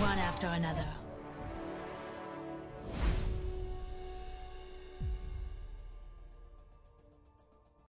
One after another.